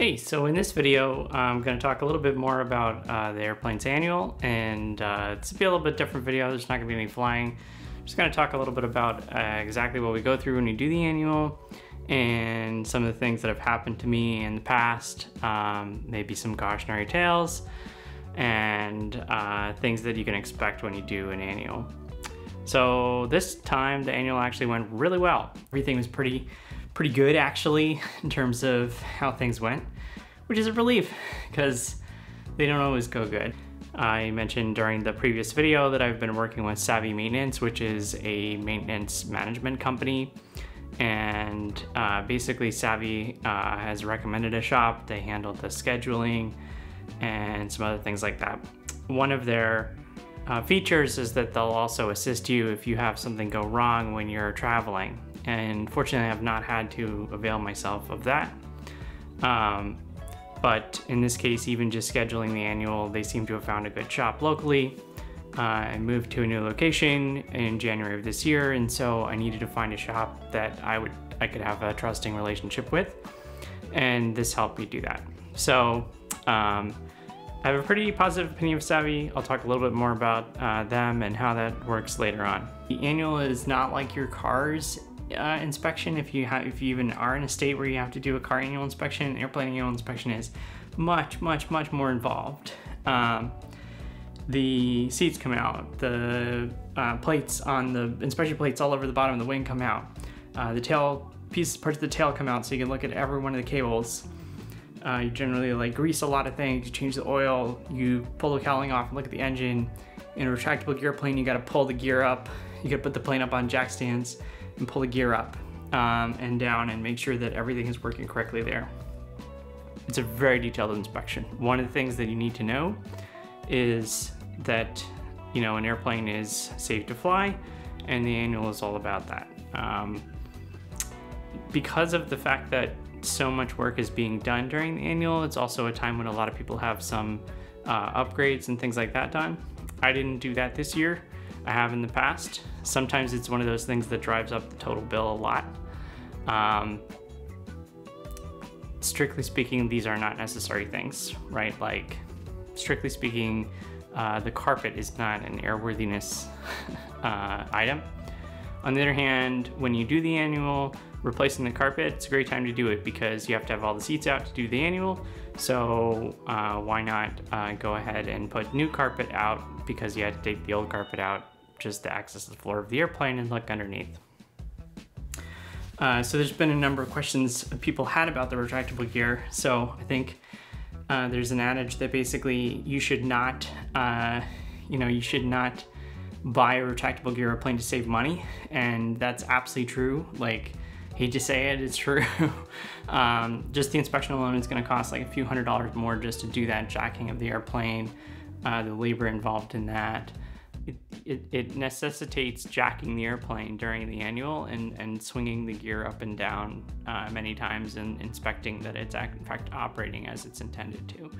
Hey, so in this video, I'm going to talk a little bit more about uh, the airplane's annual, and uh, it's be a little bit different video. There's not going to be any flying. I'm just going to talk a little bit about uh, exactly what we go through when we do the annual, and some of the things that have happened to me in the past, um, maybe some cautionary tales, and uh, things that you can expect when you do an annual. So this time, the annual actually went really well. Everything was pretty pretty good actually in terms of how things went, which is a relief because they don't always go good. I mentioned during the previous video that I've been working with Savvy Maintenance, which is a maintenance management company. And uh, basically Savvy uh, has recommended a shop. They handle the scheduling and some other things like that. One of their uh, features is that they'll also assist you if you have something go wrong when you're traveling and fortunately I have not had to avail myself of that. Um, but in this case, even just scheduling the annual, they seem to have found a good shop locally. Uh, I moved to a new location in January of this year, and so I needed to find a shop that I would I could have a trusting relationship with, and this helped me do that. So um, I have a pretty positive opinion of Savvy. I'll talk a little bit more about uh, them and how that works later on. The annual is not like your cars uh, inspection, if you have, if you even are in a state where you have to do a car annual inspection, airplane annual inspection is much, much, much more involved. Um, the seats come out, the uh, plates on the inspection plates all over the bottom of the wing come out. Uh, the tail pieces, parts of the tail come out, so you can look at every one of the cables. Uh, you generally like grease a lot of things, you change the oil, you pull the cowling off and look at the engine. In a retractable gear plane, you gotta pull the gear up, you gotta put the plane up on jack stands and pull the gear up um, and down and make sure that everything is working correctly there. It's a very detailed inspection. One of the things that you need to know is that you know an airplane is safe to fly and the annual is all about that. Um, because of the fact that so much work is being done during the annual, it's also a time when a lot of people have some uh, upgrades and things like that done. I didn't do that this year. I have in the past. Sometimes it's one of those things that drives up the total bill a lot. Um, strictly speaking, these are not necessary things, right? Like, strictly speaking, uh, the carpet is not an airworthiness uh, item. On the other hand, when you do the annual, replacing the carpet, it's a great time to do it because you have to have all the seats out to do the annual. So uh, why not uh, go ahead and put new carpet out because you had to take the old carpet out just to access the floor of the airplane and look underneath. Uh, so there's been a number of questions people had about the retractable gear. So I think uh, there's an adage that basically you should not, uh, you know, you should not buy a retractable gear airplane to save money. And that's absolutely true. Like, hate to say it, it's true. um, just the inspection alone is gonna cost like a few hundred dollars more just to do that jacking of the airplane, uh, the labor involved in that it, it, it, necessitates jacking the airplane during the annual and, and swinging the gear up and down uh, many times and inspecting that it's in fact operating as it's intended to.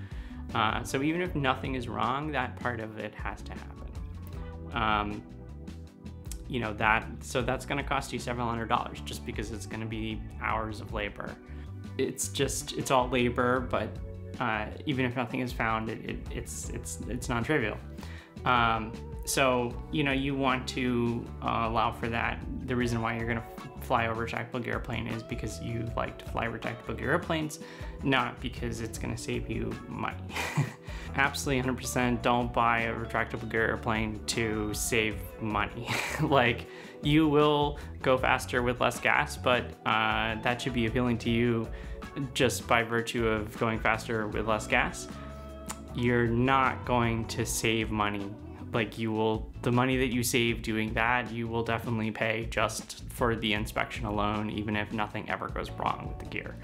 Uh, so even if nothing is wrong, that part of it has to happen. Um, you know that so that's going to cost you several hundred dollars just because it's going to be hours of labor. It's just it's all labor, but uh, even if nothing is found, it, it, it's it's it's non-trivial. Um, so, you know, you want to uh, allow for that. The reason why you're gonna fly a retractable airplane is because you like to fly retractable airplanes, not because it's gonna save you money. Absolutely 100% don't buy a retractable gear airplane to save money. like, you will go faster with less gas, but uh, that should be appealing to you just by virtue of going faster with less gas. You're not going to save money like you will the money that you save doing that you will definitely pay just for the inspection alone even if nothing ever goes wrong with the gear.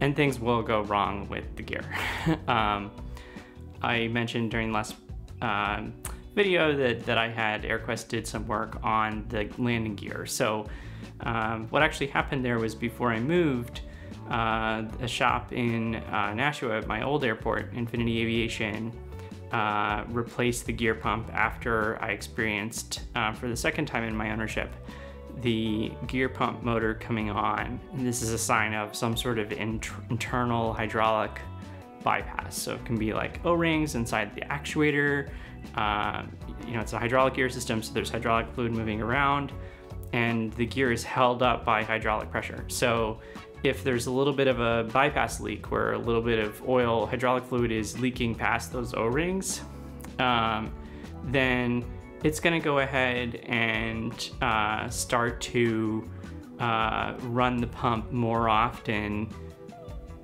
And things will go wrong with the gear. Um, i mentioned during last um, video that, that i had airquest did some work on the landing gear. So um, what actually happened there was before i moved uh, a shop in uh, Nashua at my old airport, Infinity Aviation, uh, replace the gear pump after I experienced, uh, for the second time in my ownership, the gear pump motor coming on. And this is a sign of some sort of inter internal hydraulic bypass. So it can be like O-rings inside the actuator. Uh, you know, it's a hydraulic gear system, so there's hydraulic fluid moving around and the gear is held up by hydraulic pressure. So if there's a little bit of a bypass leak where a little bit of oil, hydraulic fluid is leaking past those O-rings, um, then it's gonna go ahead and uh, start to uh, run the pump more often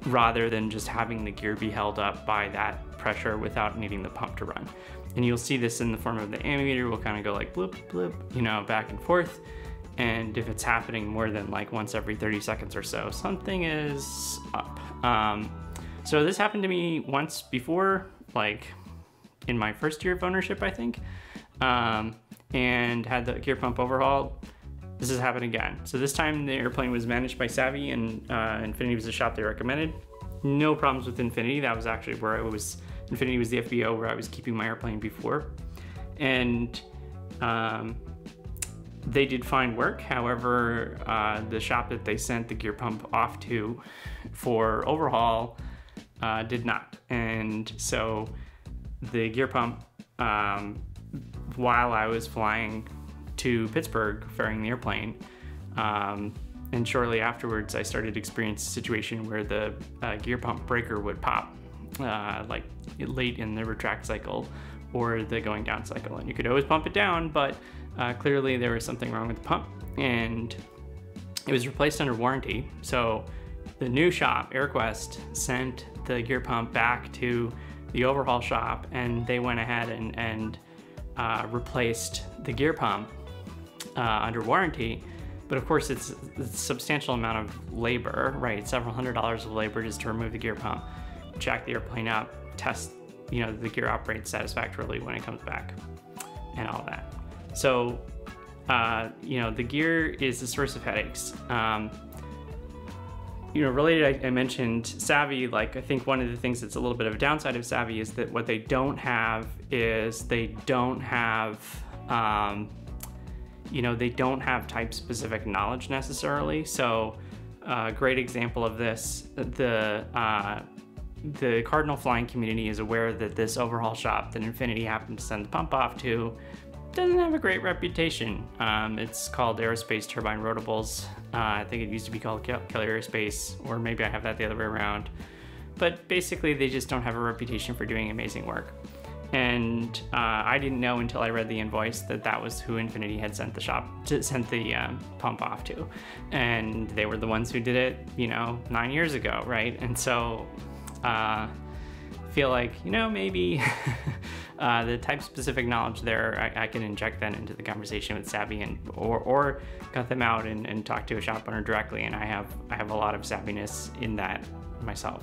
rather than just having the gear be held up by that pressure without needing the pump to run. And you'll see this in the form of the ammeter will kind of go like bloop, bloop, you know, back and forth. And if it's happening more than like once every 30 seconds or so, something is up. Um, so this happened to me once before, like in my first year of ownership, I think, um, and had the gear pump overhaul. This has happened again. So this time the airplane was managed by Savvy and uh, Infinity was the shop they recommended. No problems with Infinity. That was actually where I was, Infinity was the FBO where I was keeping my airplane before. And um, they did fine work. However, uh, the shop that they sent the gear pump off to for overhaul uh, did not. And so the gear pump, um, while I was flying to Pittsburgh, ferrying the airplane, um, and shortly afterwards, I started to experience a situation where the uh, gear pump breaker would pop, uh, like late in the retract cycle or the going down cycle. And you could always pump it down, but uh, clearly there was something wrong with the pump and it was replaced under warranty. So the new shop, AirQuest, sent the gear pump back to the overhaul shop and they went ahead and, and uh, replaced the gear pump uh, under warranty. But of course, it's, a substantial amount of labor, right? Several hundred dollars of labor just to remove the gear pump, jack the airplane up, test, you know, the gear operates satisfactorily when it comes back, and all that. So, uh, you know, the gear is a source of headaches. Um, you know, related, I, I, mentioned Savvy. Like, I think one of the things that's a little bit of a downside of Savvy is that what they don't have is they don't have, um, you know, they don't have type specific knowledge necessarily. So, a uh, great example of this, the uh, the Cardinal flying community is aware that this overhaul shop that Infinity happened to send the pump off to doesn't have a great reputation. Um, it's called Aerospace Turbine Rotables. Uh, I think it used to be called Kelly Aerospace, or maybe I have that the other way around. But basically, they just don't have a reputation for doing amazing work. And uh, I didn't know until I read the invoice that that was who Infinity had sent the shop to sent the um, pump off to, and they were the ones who did it, you know, nine years ago, right? And so, uh, feel like you know maybe uh, the type specific knowledge there, I, I, can inject that into the conversation with Savvy and or, or cut them out and, and talk to a shop owner directly. And I have I have a lot of savviness in that myself.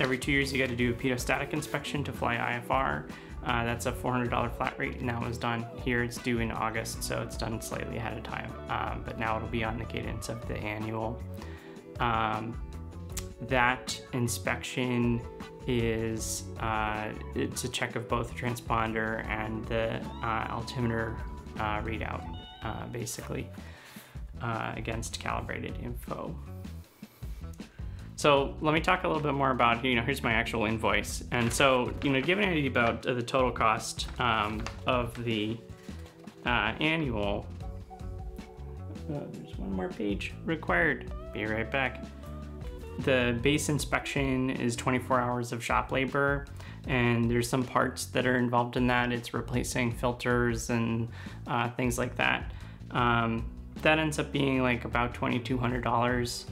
Every two years, you got to do a pitot-static inspection to fly IFR. Uh, that's a $400 flat rate, and that was done here. It's due in August, so it's done slightly ahead of time. Um, but now it'll be on the cadence of the annual. Um, that inspection is uh, it's a check of both the transponder and the uh, altimeter uh, readout, uh, basically, uh, against calibrated info. So let me talk a little bit more about, you know, here's my actual invoice. And so, you know, give an idea about the total cost um, of the uh, annual. there's one more page required. Be right back. The base inspection is 24 hours of shop labor and there's some parts that are involved in that. It's replacing filters and uh, things like that. Um, that ends up being like about $2,200.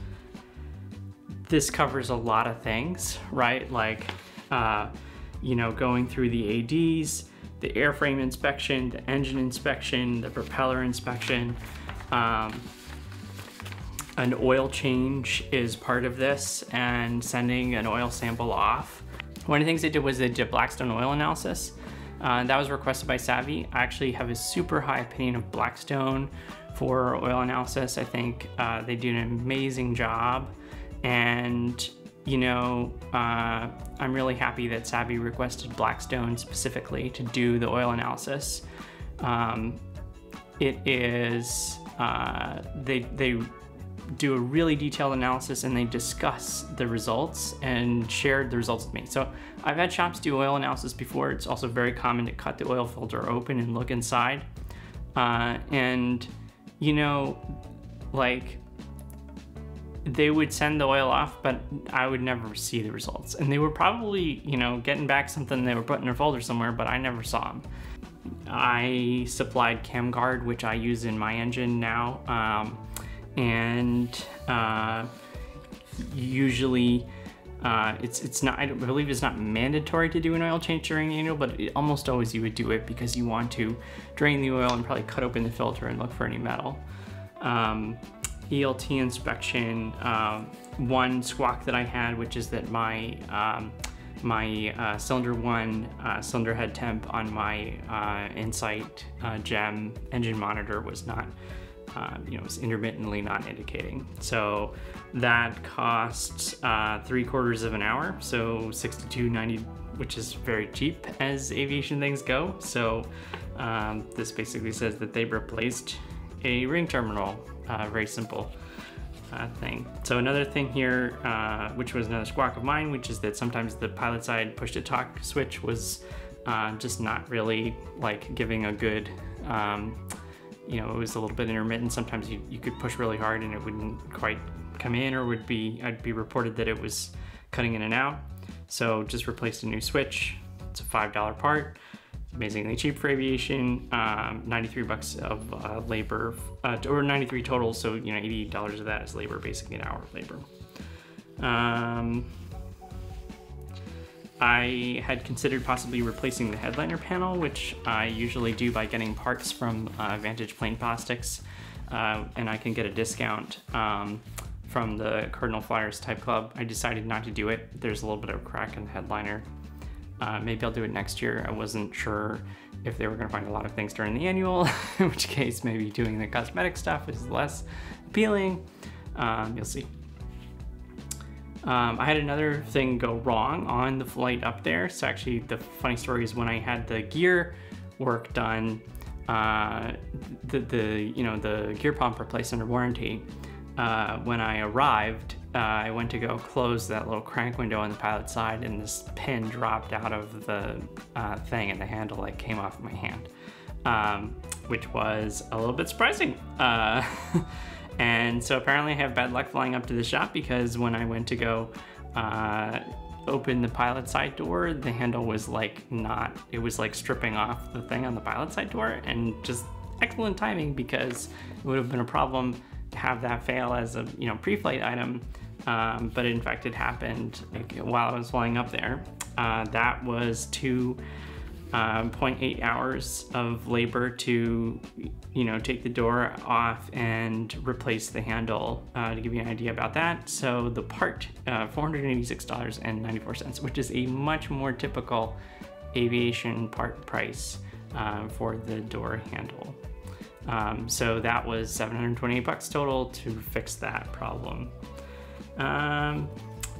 This covers a lot of things, right? Like, uh, you know, going through the ADs, the airframe inspection, the engine inspection, the propeller inspection. Um, an oil change is part of this and sending an oil sample off. One of the things they did was they did Blackstone oil analysis. Uh, that was requested by Savvy. I actually have a super high opinion of Blackstone for oil analysis. I think uh, they do an amazing job. And, you know, uh, I'm really happy that Savvy requested Blackstone specifically to do the oil analysis. Um, it is, uh, they, they do a really detailed analysis and they discuss the results and share the results with me. So I've had shops do oil analysis before. It's also very common to cut the oil filter open and look inside. Uh, and, you know, like they would send the oil off, but I would never see the results. And they were probably, you know, getting back something they were putting in their folder somewhere, but I never saw them. I supplied CamGuard, which I use in my engine now. Um, and uh, usually uh, it's it's not I believe it's not mandatory to do an oil change during the annual, but it, almost always you would do it because you want to drain the oil and probably cut open the filter and look for any metal. Um, ELT inspection, um, one squawk that I had, which is that my um, my uh, cylinder one uh, cylinder head temp on my uh, Insight uh, gem engine monitor was not uh, you know, it's intermittently not indicating. So that costs uh, three quarters of an hour, so 62.90, which is very cheap as aviation things go. So um, this basically says that they replaced a ring terminal, uh, very simple. Uh, thing. So another thing here, uh, which was another squawk of mine, which is that sometimes the pilot side push to talk switch was uh, just not really like giving a good um, you know, it was a little bit intermittent. Sometimes you, you could push really hard and it wouldn't quite come in or would be, I'd be reported that it was cutting in and out. So just replaced a new switch. It's a $5 part. It's amazingly cheap for aviation. Um, 93 bucks of uh, labor, uh, or 93 total. So, you know, $80 of that is labor, basically an hour of labor. Um, I had considered possibly replacing the headliner panel, which I usually do by getting parts from uh, Vantage Plane Plastics, uh, and I can get a discount um, from the Cardinal Flyers Type Club. I decided not to do it. There's a little bit of a crack in the headliner. Uh, maybe I'll do it next year. I wasn't sure if they were going to find a lot of things during the annual, in which case maybe doing the cosmetic stuff is less appealing. Um, you'll see. Um, I had another thing go wrong on the flight up there. So actually the funny story is when I had the gear work done, uh, the, the, you know, the gear pump replaced under warranty, uh, when I arrived, uh, I went to go close that little crank window on the pilot side and this pin dropped out of the uh, thing and the handle like came off my hand, um, which was a little bit surprising. Uh, And so apparently I have bad luck flying up to the shop because when I went to go uh, open the pilot side door, the handle was like not, it was like stripping off the thing on the pilot side door and just excellent timing because it would have been a problem to have that fail as a you know pre-flight item. Um, but in fact it happened like, while I was flying up there. Uh, that was too um, 0.8 hours of labor to, you know, take the door off and replace the handle uh, to give you an idea about that. So the part, uh, $486.94, which is a much more typical aviation part price uh, for the door handle. Um, so that was 728 bucks total to fix that problem. Um,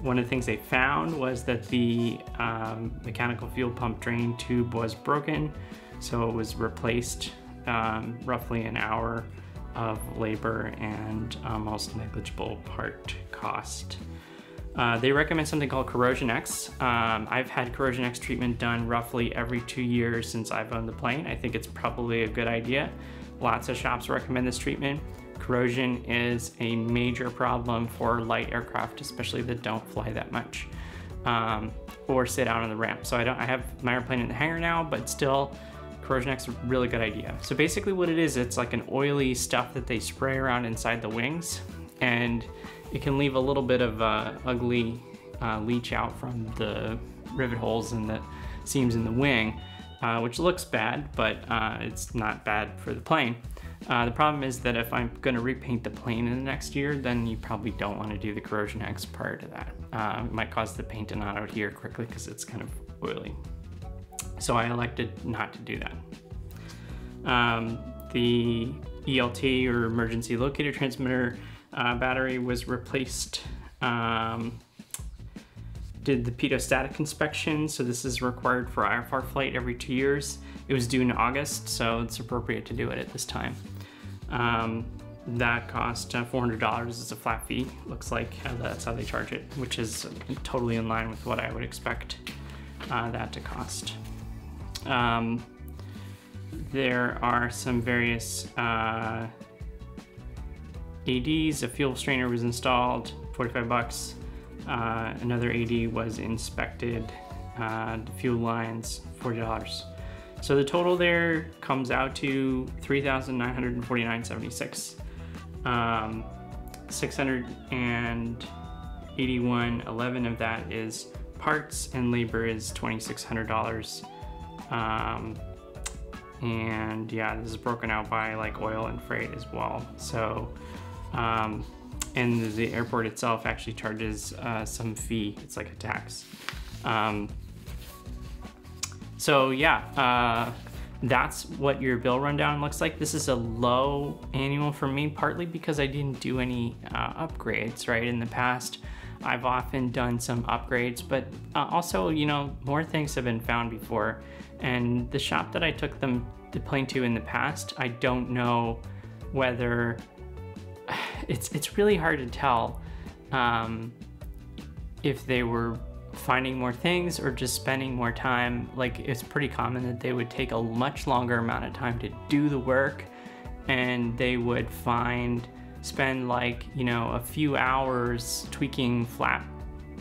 one of the things they found was that the um, mechanical fuel pump drain tube was broken, so it was replaced um, roughly an hour of labor and almost negligible part cost. Uh, they recommend something called Corrosion X. Um, I've had Corrosion X treatment done roughly every two years since I've owned the plane. I think it's probably a good idea. Lots of shops recommend this treatment. Corrosion is a major problem for light aircraft, especially that don't fly that much um, or sit out on the ramp. So I don't. I have my airplane in the hangar now, but still, Corrosion X is a really good idea. So basically, what it is, it's like an oily stuff that they spray around inside the wings, and it can leave a little bit of uh, ugly uh, leach out from the rivet holes and the seams in the wing, uh, which looks bad, but uh, it's not bad for the plane. Uh, the problem is that if I'm going to repaint the plane in the next year, then you probably don't want to do the corrosion X prior to that. Uh, it might cause the paint to not adhere quickly because it's kind of oily. So I elected not to do that. Um, the ELT or emergency locator transmitter uh, battery was replaced. Um, did the pitot static inspection, so this is required for IFR flight every two years. It was due in August, so it's appropriate to do it at this time. Um, that cost uh, $400 as a flat fee. Looks like uh, that's how they charge it, which is totally in line with what I would expect uh, that to cost. Um, there are some various uh, ADs. A fuel strainer was installed, 45 bucks. Uh, another AD was inspected. Uh, the fuel lines, $40. So the total there comes out to 3,949.76. Um, 681.11 of that is parts and labor is $2,600. Um, and yeah, this is broken out by like oil and freight as well. So, um, and the airport itself actually charges uh, some fee. It's like a tax. Um, so yeah, uh, that's what your bill rundown looks like. This is a low annual for me, partly because I didn't do any uh, upgrades, right? In the past, I've often done some upgrades, but uh, also, you know, more things have been found before. And the shop that I took them the plane to in the past, I don't know whether it's it's really hard to tell um, if they were finding more things or just spending more time. Like it's pretty common that they would take a much longer amount of time to do the work and they would find, spend like, you know, a few hours tweaking flap,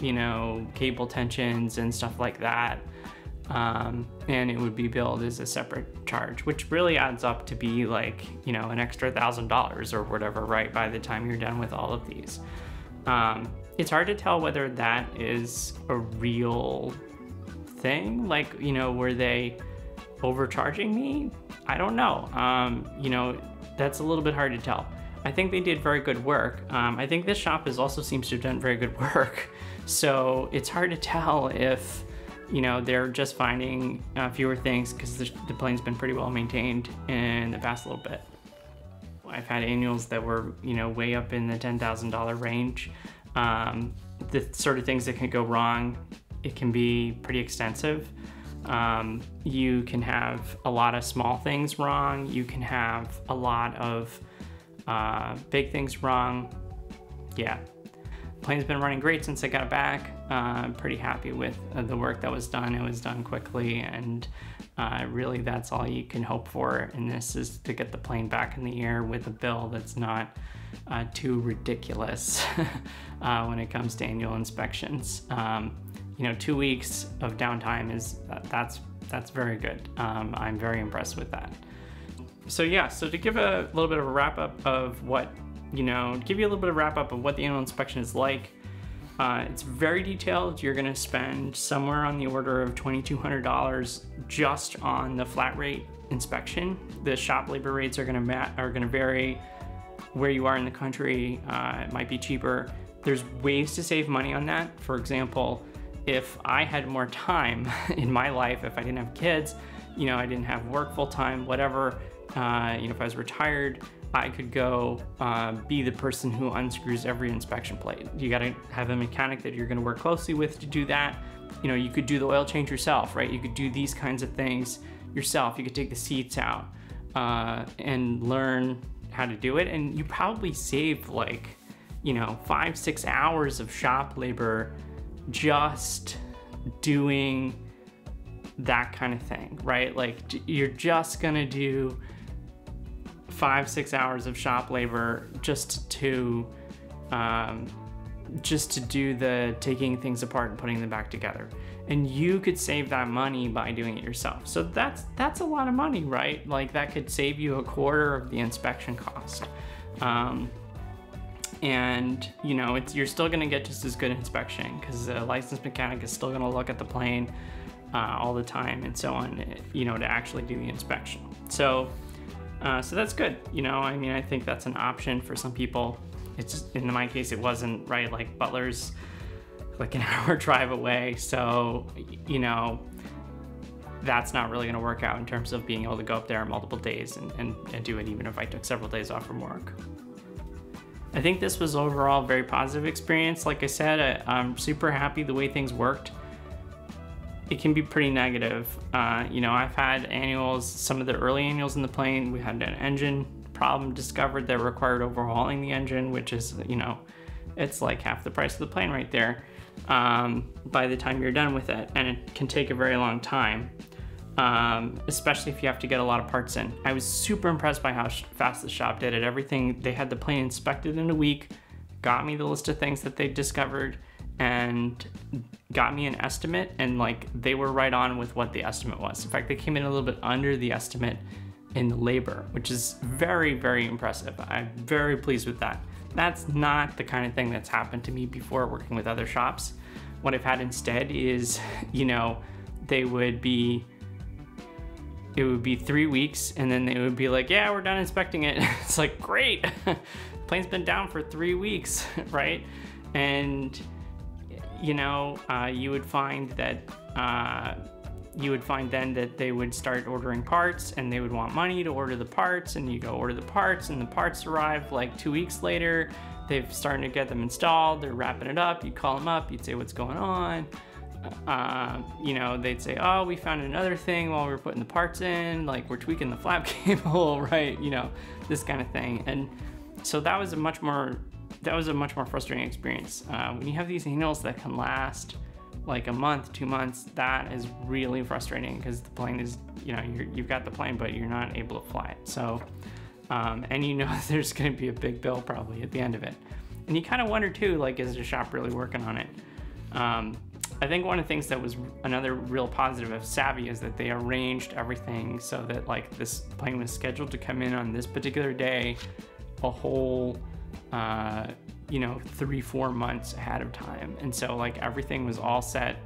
you know, cable tensions and stuff like that. Um, and it would be billed as a separate charge, which really adds up to be like, you know, an extra thousand dollars or whatever, right? By the time you're done with all of these. Um, it's hard to tell whether that is a real thing. Like, you know, were they overcharging me? I don't know. Um, you know, that's a little bit hard to tell. I think they did very good work. Um, I think this shop is also seems to have done very good work. So it's hard to tell if, you know, they're just finding uh, fewer things because the, the plane's been pretty well maintained in the past little bit. I've had annuals that were, you know, way up in the $10,000 range. Um, the sort of things that can go wrong, it can be pretty extensive. Um, you can have a lot of small things wrong. You can have a lot of uh, big things wrong. Yeah. Plane's been running great since I got back. Uh, I'm pretty happy with uh, the work that was done. It was done quickly and uh, really that's all you can hope for And this is to get the plane back in the air with a bill that's not uh, too ridiculous uh, when it comes to annual inspections. Um, you know, two weeks of downtime is that's that's very good. Um, I'm very impressed with that. So yeah, so to give a little bit of a wrap up of what you know, give you a little bit of wrap up of what the annual inspection is like. Uh, it's very detailed. You're gonna spend somewhere on the order of $2,200 just on the flat rate inspection. The shop labor rates are gonna are gonna vary where you are in the country. Uh, it might be cheaper. There's ways to save money on that. For example, if I had more time in my life, if I didn't have kids, you know, I didn't have work full time, whatever, uh, you know, if I was retired, I could go uh, be the person who unscrews every inspection plate. You gotta have a mechanic that you're gonna work closely with to do that. You know, you could do the oil change yourself, right? You could do these kinds of things yourself. You could take the seats out uh, and learn how to do it. And you probably save like, you know, five, six hours of shop labor just doing that kind of thing, right? Like you're just gonna do five, six hours of shop labor just to um, just to do the taking things apart and putting them back together. And you could save that money by doing it yourself. So that's that's a lot of money, right? Like that could save you a quarter of the inspection cost. Um, and you know, it's you're still gonna get just as good inspection because the licensed mechanic is still gonna look at the plane uh, all the time and so on, you know, to actually do the inspection. So uh, so that's good. You know, I mean, I think that's an option for some people. It's in my case, it wasn't right. Like Butler's like an hour drive away. So, you know, that's not really going to work out in terms of being able to go up there multiple days and, and, and do it even if I took several days off from work. I think this was overall a very positive experience. Like I said, I, I'm super happy the way things worked it can be pretty negative. Uh, you know, I've had annuals, some of the early annuals in the plane, we had an engine problem discovered that required overhauling the engine, which is, you know, it's like half the price of the plane right there um, by the time you're done with it. And it can take a very long time, um, especially if you have to get a lot of parts in. I was super impressed by how fast the shop did it. Everything, they had the plane inspected in a week, got me the list of things that they discovered, and got me an estimate. And like they were right on with what the estimate was. In fact, they came in a little bit under the estimate in the labor, which is very, very impressive. I'm very pleased with that. That's not the kind of thing that's happened to me before working with other shops. What I've had instead is, you know, they would be, it would be three weeks and then they would be like, yeah, we're done inspecting it. it's like, great, plane's been down for three weeks, right? And, you know, uh, you would find that uh, you would find then that they would start ordering parts and they would want money to order the parts and you go order the parts and the parts arrive like two weeks later they've started to get them installed they're wrapping it up you'd call them up you'd say what's going on? Uh, you know they'd say oh we found another thing while we were putting the parts in like we're tweaking the flap cable right you know this kind of thing. And so that was a much more that was a much more frustrating experience uh, when you have these annuals that can last like a month, two months, that is really frustrating because the plane is, you know, you have got the plane, but you're not able to fly it. So, um, and you know there's going to be a big bill probably at the end of it. And you kind of wonder too, like, is the shop really working on it? Um, I think one of the things that was another real positive of Savvy is that they arranged everything so that like this plane was scheduled to come in on this particular day, a whole uh, you know, three, four months ahead of time. And so like everything was all set.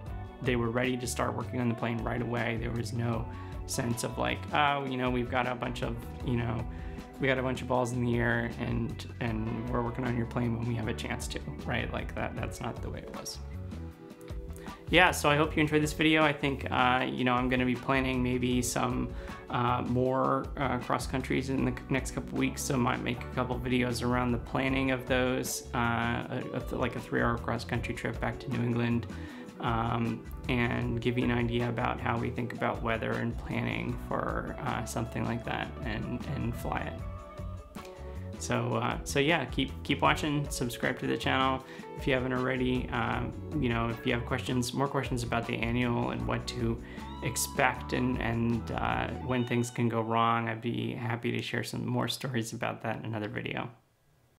They were ready to start working on the plane right away. There was no sense of like, oh, you know, we've got a bunch of, you know, we got a bunch of balls in the air and and we're working on your plane when we have a chance to, right? Like that that's not the way it was yeah, so I hope you enjoyed this video. I think, uh, you know, I'm going to be planning maybe some uh, more uh, cross countries in the next couple weeks. So I might make a couple videos around the planning of those, uh, like a three hour cross country trip back to New England. Um, and give you an idea about how we think about weather and planning for uh, something like that and, and fly it. So, uh, so yeah, keep keep watching. Subscribe to the channel if you haven't already. Um, you know, if you have questions, more questions about the annual and what to expect and and uh, when things can go wrong, I'd be happy to share some more stories about that in another video.